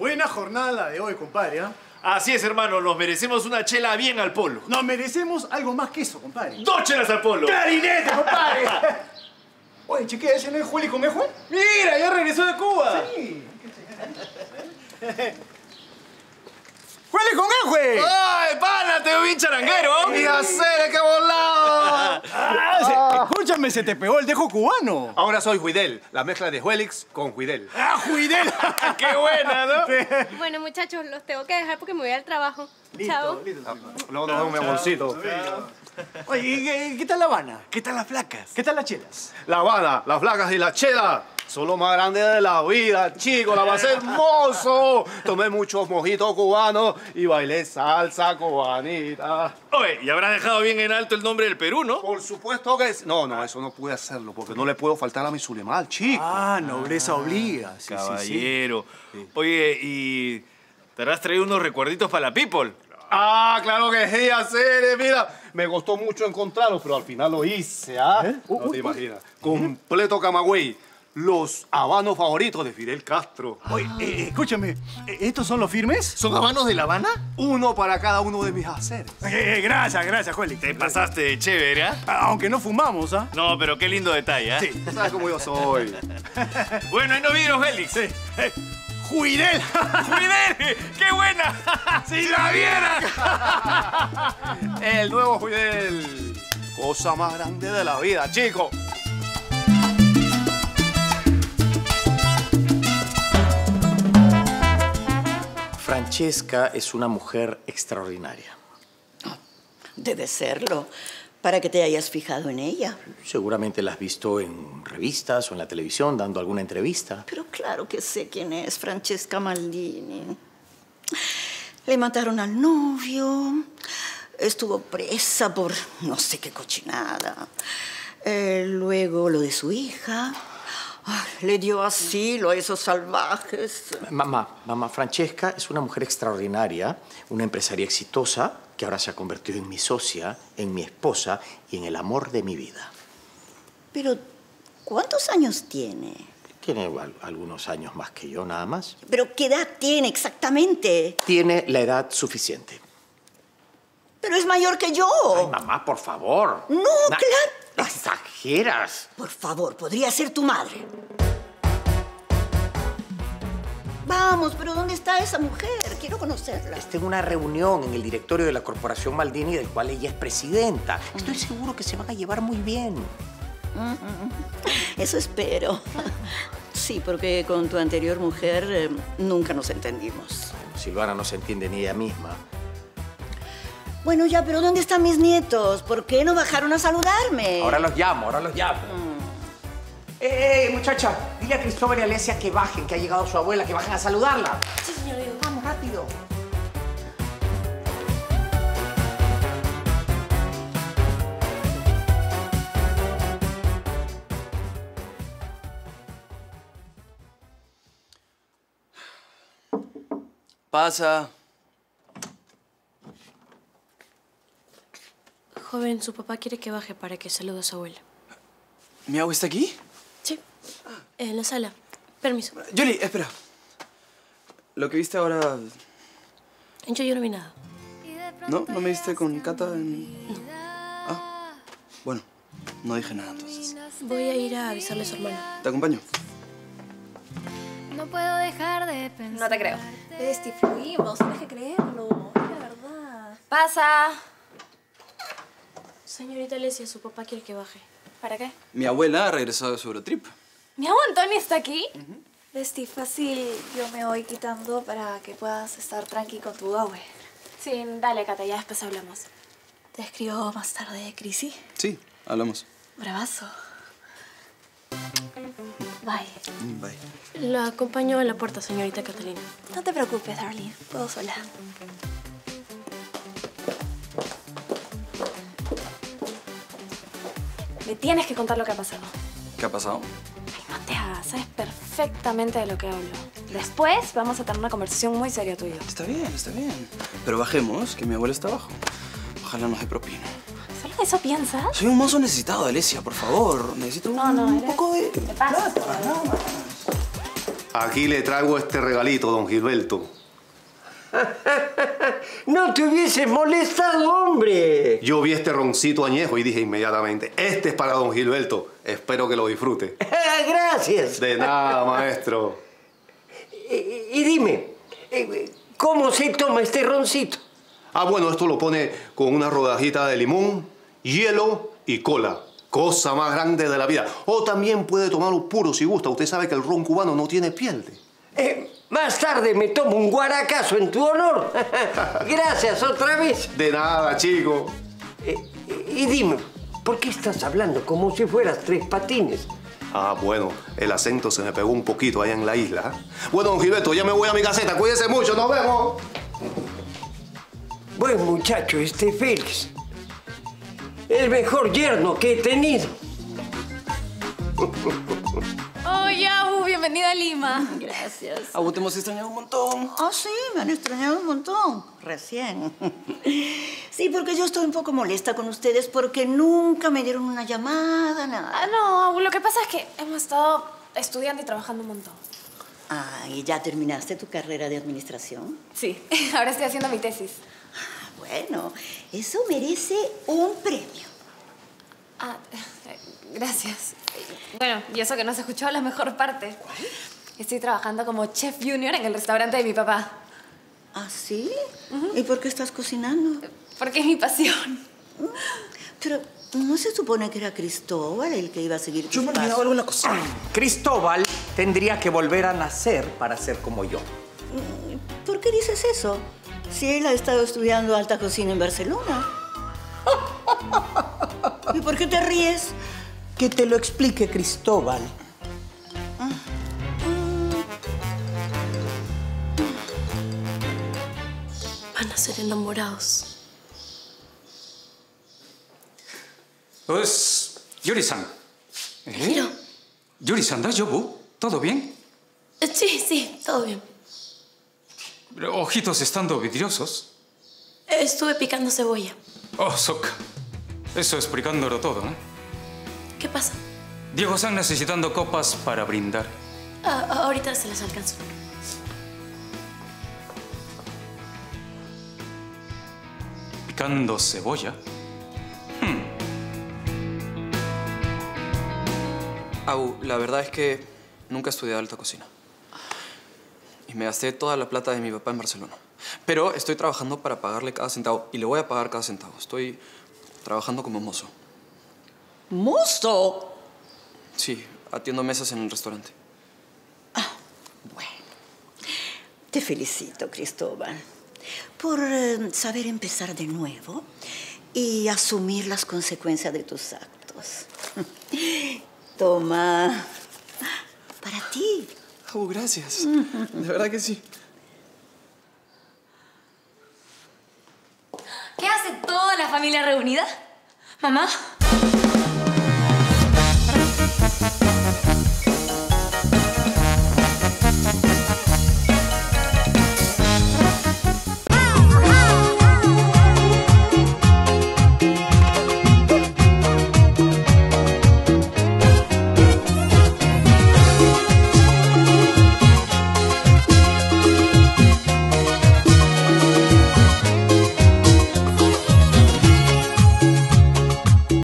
Buena jornada la de hoy, compadre. ¿ah? Así es, hermano. Nos merecemos una chela bien al polo. Nos merecemos algo más que eso, compadre. ¡Dos chelas al polo! ¡Clarinete, compadre! Oye, chequea, ¿ese no es Juli con Juan? ¡Mira, ya regresó de Cuba! Sí. ¡Juli con Ejue! ¡Ay, pana! Te veo bien charanguero. ¡Mira, Cere, qué volado! Ah, se- escúchame, se te pegó el dejo cubano. Ahora soy Juidel, la mezcla de Huelix con Juidel. ¡Ah, Juidel! ¡Qué buena, ¿no? Bueno, muchachos, los tengo que dejar porque me voy al trabajo. Chao. listo. No, no, no, mi amorcito. Oye, ¿y ¿qué, qué tal La Habana? ¿Qué tal las placas? ¿Qué tal las chelas? La Habana, las flacas y la chela son lo más grande de la vida, chico. La pasé hermoso. Tomé muchos mojitos cubanos y bailé salsa cubanita. Oye, y habrás dejado bien en alto el nombre del Perú, ¿no? Por supuesto que es. No, no, eso no pude hacerlo porque no le puedo faltar a mi Zulemal, chico. Ah, nobleza obliga. Sí, sí, sí. Caballero. Oye, ¿y te habrás traído unos recuerditos para la people? Ah, claro que sí, hacer, mira. Me costó mucho encontrarlos, pero al final lo hice, ¿ah? ¿Eh? No te imaginas. Completo Camagüey. Los habanos favoritos de Fidel Castro. Oye, eh, escúchame, ¿eh, ¿estos son los firmes? ¿Son habanos de La Habana? Uno para cada uno de mis haceres. Eh, eh, gracias, gracias, Juli. Te pasaste de chévere, ¿ah? Aunque no fumamos, ¿ah? No, pero qué lindo detalle, ¿ah? Sí. Sabes cómo yo soy. Bueno, ahí nos vimos, Félix. Sí. Eh, ¡Juidel! ¡Juidel! ¡Qué buena! ¡Si la viera! El nuevo Fidel. Cosa más grande de la vida, chico. Francesca es una mujer extraordinaria. Debe serlo, para que te hayas fijado en ella. Seguramente la has visto en revistas o en la televisión dando alguna entrevista. Pero claro que sé quién es Francesca Maldini. Le mataron al novio, estuvo presa por no sé qué cochinada. Eh, luego lo de su hija. Ay, le dio asilo a esos salvajes. Mamá, mamá Francesca es una mujer extraordinaria, una empresaria exitosa que ahora se ha convertido en mi socia, en mi esposa y en el amor de mi vida. Pero, ¿cuántos años tiene? Tiene al- algunos años más que yo, nada más. ¿Pero qué edad tiene exactamente? Tiene la edad suficiente. Pero es mayor que yo. Ay, mamá, por favor. No, Na- claro. Exageras. Por favor, podría ser tu madre. Vamos, pero ¿dónde está esa mujer? Quiero conocerla. Está en una reunión en el directorio de la Corporación Maldini, del cual ella es presidenta. Estoy seguro que se van a llevar muy bien. Eso espero. Sí, porque con tu anterior mujer eh, nunca nos entendimos. Silvana no se entiende ni ella misma. Bueno, ya, pero ¿dónde están mis nietos? ¿Por qué no bajaron a saludarme? Ahora los llamo, ahora los llamo. ¡Eh, eh, muchacha! Dile a Cristóbal y a Alesia que bajen, que ha llegado su abuela, que bajen a saludarla. Sí, señor. Vamos, rápido. Pasa. Joven, su papá quiere que baje para que salude a su abuela. ¿Mi agua está aquí? Sí, en la sala. Permiso. Yoli, espera. Lo que viste ahora... Yo, yo no vi nada. ¿No? ¿No me viste con Cata en...? Ah, bueno. No dije nada entonces. Voy a ir a avisarle a su hermano. ¿Te acompaño? No puedo dejar de pensar. No te creo. Bestie, fluimos, tienes que creerlo. Es la verdad. Pasa. Señorita Alesia, su papá quiere que baje. ¿Para qué? Mi abuela ha regresado de su Eurotrip. ¿Mi abuelo Antonio está aquí? Bestie, fácil, yo me voy quitando para que puedas estar tranqui con tu abue. Sí, dale, Cata, ya después hablamos. Te escribo más tarde, Crisi. Sí, hablamos. Bravazo. Bye. Bye. La acompaño a la puerta, señorita Catalina. No te preocupes, darling. Puedo sola. Me tienes que contar lo que ha pasado. ¿Qué ha pasado? No te hagas, sabes perfectamente de lo que hablo. Después vamos a tener una conversación muy seria tú y yo. Está bien, está bien. Pero bajemos, que mi abuela está abajo. Ojalá nos dé propina. ¿Solo eso piensas? Soy un mozo necesitado, Alesia, por favor. Necesito No, no, un eres- poco de... ¿Qué pasa? plata, nada más. Aquí le traigo este regalito, don Gilberto. No te hubieses molestado, hombre. Yo vi este roncito añejo y dije inmediatamente, este es para don Gilberto. Espero que lo disfrute. Gracias. De nada, maestro. Y, y dime, eh, ¿cómo se toma este roncito? Ah, bueno, esto lo pone con una rodajita de limón, hielo y cola. Cosa más grande de la vida. O también puede tomarlo puro si gusta. Usted sabe que el ron cubano no tiene piel. Eh, más tarde me tomo un guaracazo en tu honor. Gracias otra vez. De nada, chico. Eh, y dime, ¿por qué estás hablando como si fueras tres patines? Ah, bueno, el acento se me pegó un poquito allá en la isla. Bueno, don Gilberto, ya me voy a mi caseta. Cuídese mucho, nos vemos. Buen muchacho este Félix. El mejor yerno que he tenido. Oye, bienvenida a Lima. Gracias. Abu, te hemos extrañado un montón. Ah, sí, me han extrañado un montón. Recién. Sí, porque yo estoy un poco molesta con ustedes porque nunca me dieron una llamada, nada. Ah, no, Abu, lo que pasa es que hemos estado estudiando y trabajando un montto. Ah, ¿y ya terminaste tu carrera de administración? Sí, ahora estoy haciendo mi tesis. Bueno, eso merece un premio. Ah, eh, gracias. Bueno, y eso que no se escuchó la mejor parte. Estoy trabajando como chef junior en el restaurante de mi papá. ¿Ah, sí? ¿Y por qué estás cocinando? Porque es mi pasión. Pero, ¿no se supone que era Cristóbal el que iba a seguir Yo me he pasos? olvidado algo en la cocina. Cristóbal tendría que volver a nacer para ser como yo. ¿Por qué dices eso? Si él ha estado estudiando alta cocina en Barcelona. ¿Y por qué te ríes? Que te lo explique Cristóbal. Van a ser enamorados. Pues, Yuri-san. Mira. Yuri-san, ¿dajobu? ¿Todo bien? Eh, Sí, sí, todo bien. Pero Ojitos estando vidriosos. Estuve picando cebolla. Oh, soca. Eso explicándolo todo, ¿no? ¿Qué pasa? Diego-san necesitando copas para brindar. Ah, ah, ahorita se las alcanzo. Picando cebolla. Abu, la verdad es que nunca estudié alta cocina. Y me gasté toda la plata de mi papá en Barcelona. Pero estoy trabajando para pagarle cada centavo. Y le voy a pagar cada centavo. Estoy trabajando como mozo. ¡Mozo! Sí, atiendo mesas en el restaurante. Te felicito, Cristóbal, por eh, saber empezar de nuevo y asumir las consecuencias de tus actos. Toma, para ti. Abu, gracias. De verdad que sí. ¿Qué hace toda la familia reunida? Mamá,